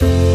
Pwede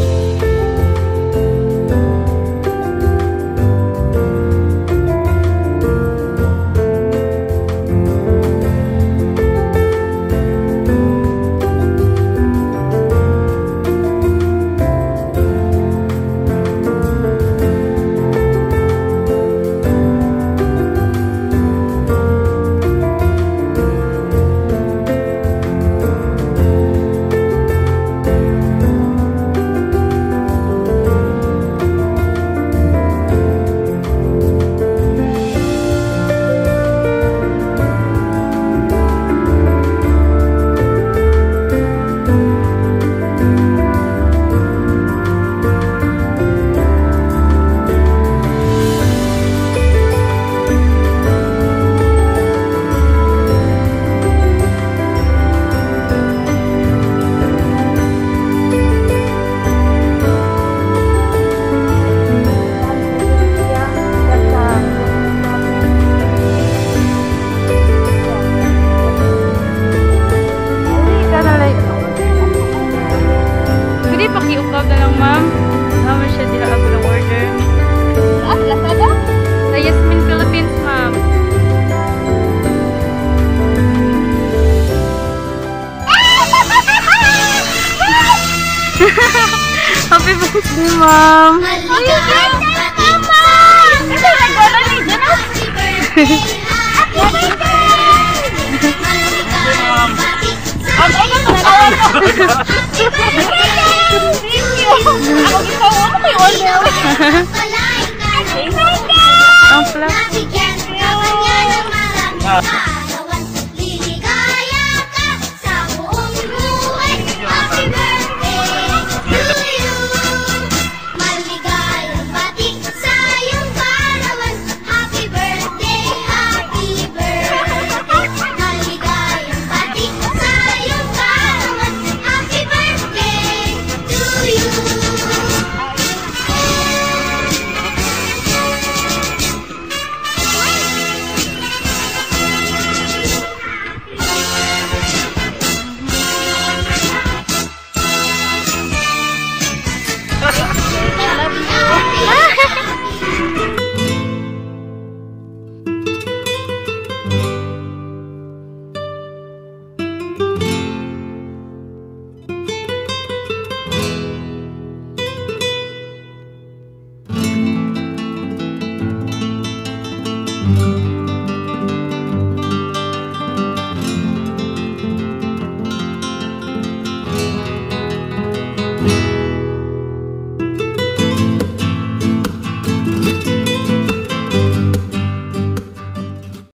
Happy birthday, ma'am. Ang pala.